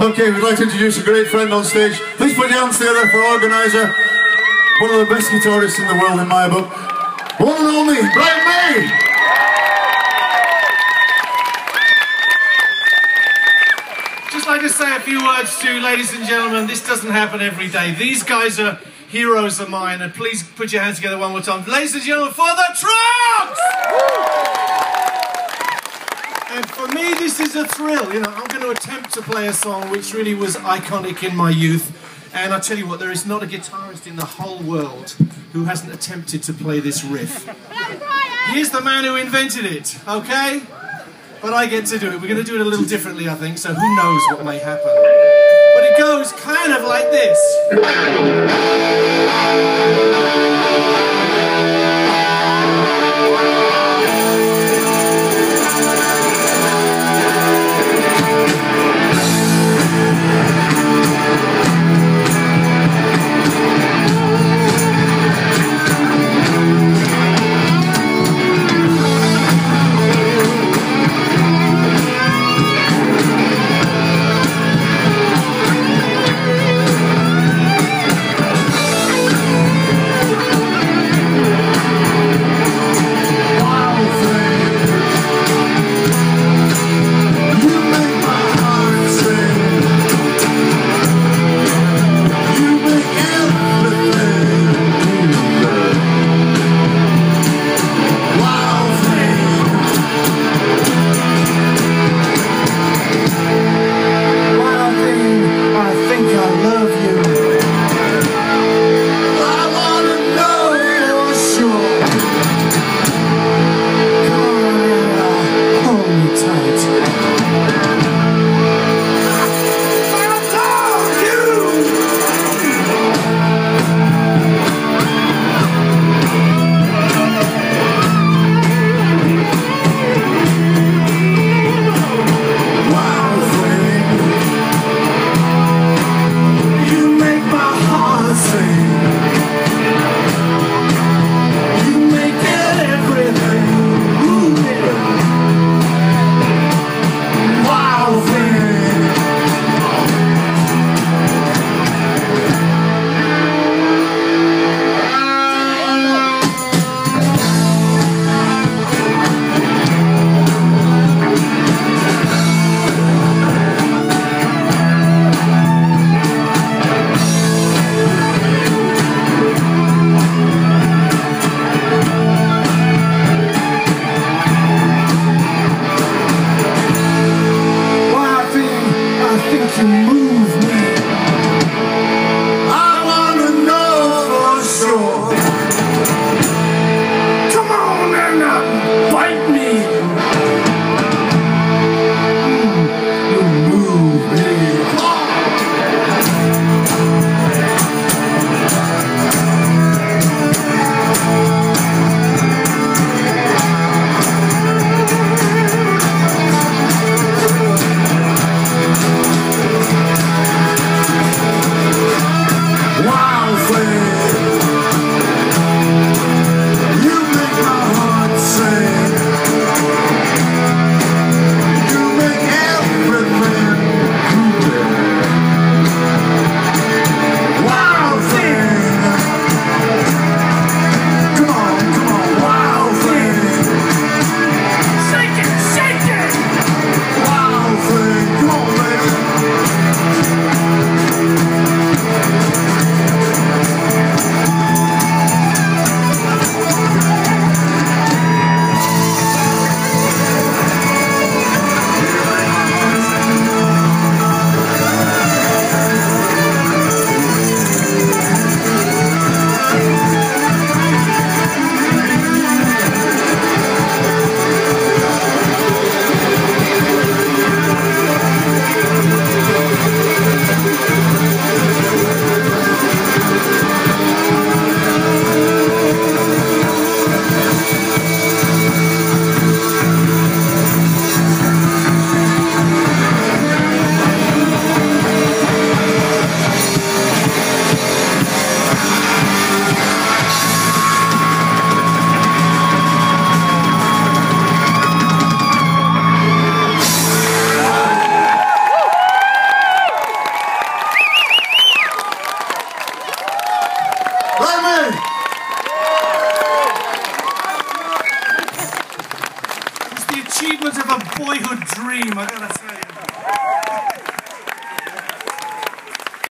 Okay, we'd like to introduce a great friend on stage. Please put your hands together for organizer, one of the best guitarists in the world in my book, one and only Brian May! Just like to say a few words to ladies and gentlemen. This doesn't happen every day. These guys are heroes of mine, and please put your hands together one more time. Ladies and gentlemen, for the Troggs! this is a thrill. You know, I'm going to attempt to play a song which really was iconic in my youth. And I tell you what, there is not a guitarist in the whole world who hasn't attempted to play this riff. He's the man who invented it, okay? But I get to do it. We're going to do it a little differently, I think, so who knows what may happen. But it goes kind of like this. Achievement of a boyhood dream, I gotta you.